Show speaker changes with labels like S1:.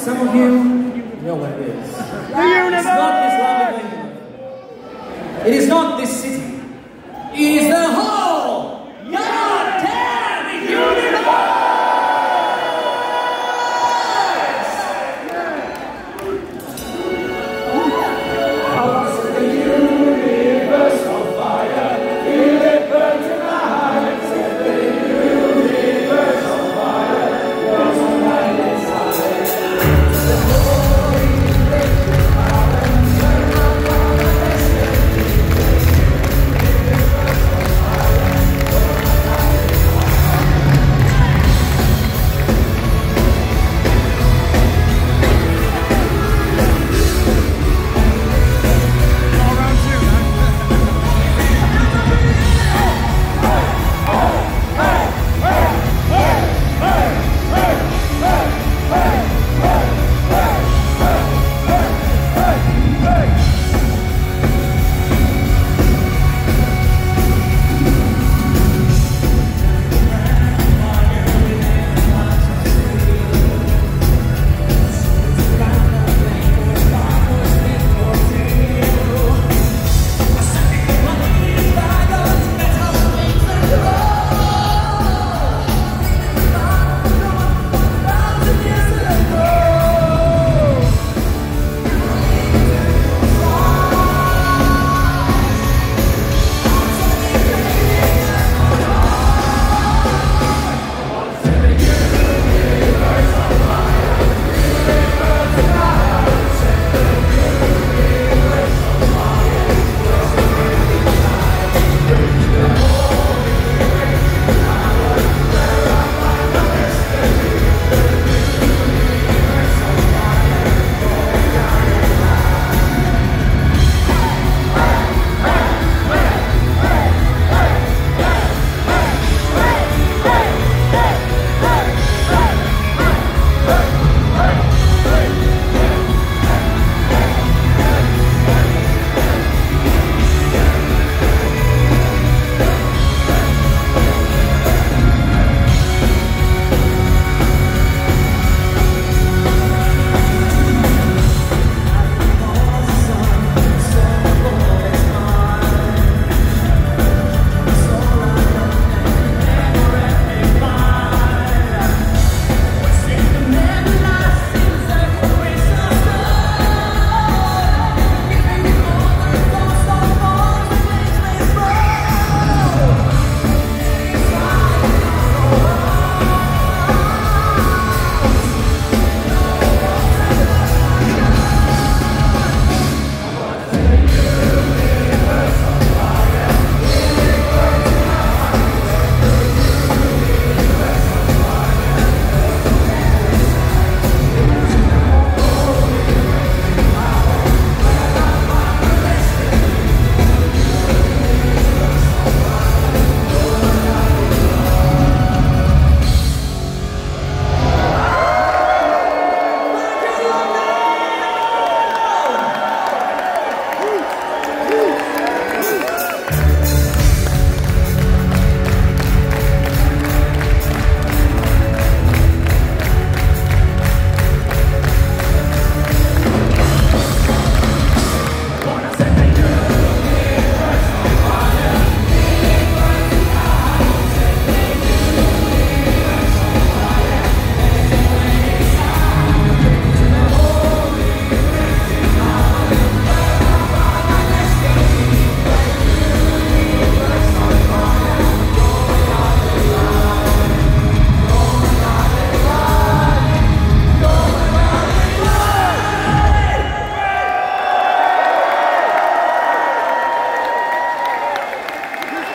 S1: Some of you know what it is.
S2: The universe!
S1: It's not
S2: universe!
S1: this lovely It is not this city. It is the